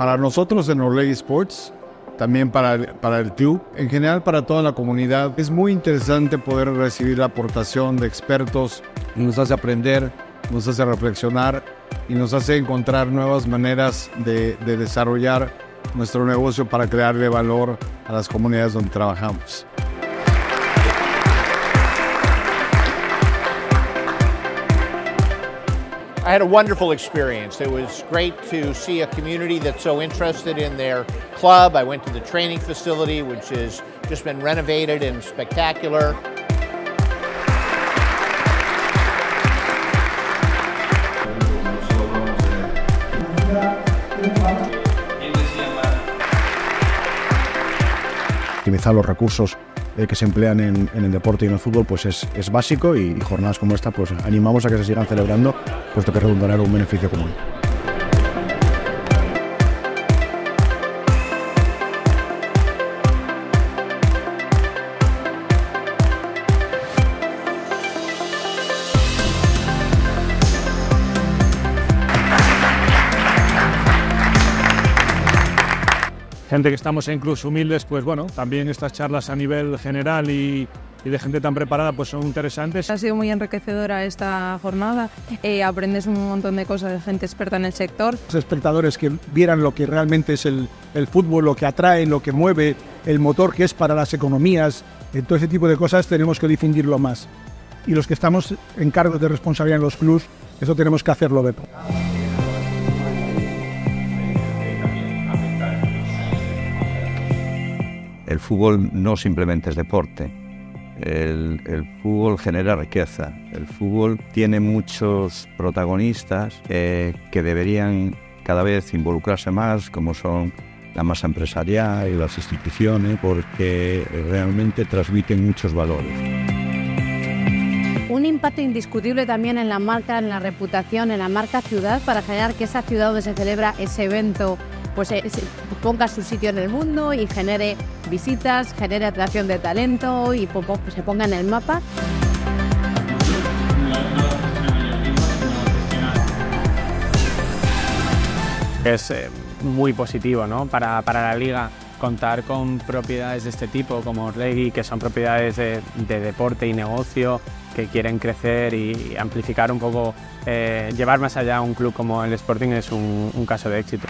para nosotros en Orley Sports, también para el, para el club, en general para toda la comunidad, es muy interesante poder recibir la aportación de expertos, nos hace aprender, nos hace reflexionar y nos hace encontrar nuevas maneras de, de desarrollar nuestro negocio para crearle valor a las comunidades donde trabajamos. I had a wonderful experience. It was great to see a community that's so interested in their club. I went to the training facility, which has just been renovated and spectacular. Los recursos eh, que se emplean en, el deporte y en el fútbol pues es, es básico y, jornadas como esta pues animamos a que se sigan celebrando puesto que redundará en un beneficio común. Gente que estamos en clubs humildes, pues bueno, también estas charlas a nivel general y, y de gente tan preparada pues son interesantes. Ha sido muy enriquecedora esta jornada, eh, aprendes un montón de cosas de gente experta en el sector. Los espectadores que vieran lo que realmente es el, el fútbol, lo que atrae, lo que mueve, el motor que es para las economías, en todo ese tipo de cosas tenemos que difundirlo más. Y los que estamos en cargos de responsabilidad en los clubs, eso tenemos que hacerlo, Beto. El fútbol no simplemente es deporte. El, fútbol genera riqueza. El fútbol tiene muchos protagonistas eh, que deberían cada vez involucrarse más, como son la masa empresarial y las instituciones, porque realmente transmiten muchos valores. Un impacto indiscutible también en la marca, en la reputación, en la marca ciudad, para generar que esa ciudad donde se celebra ese evento pues eh, ponga su sitio en el mundo y genere visitas, genere atracción de talento y pues, se ponga en el mapa. Es eh, muy positivo ¿no? para, para, la liga contar con propiedades de este tipo como Reggae, que son propiedades de, de, deporte y negocio que quieren crecer y amplificar un poco, eh, llevar más allá un club como el Sporting es un, un caso de éxito.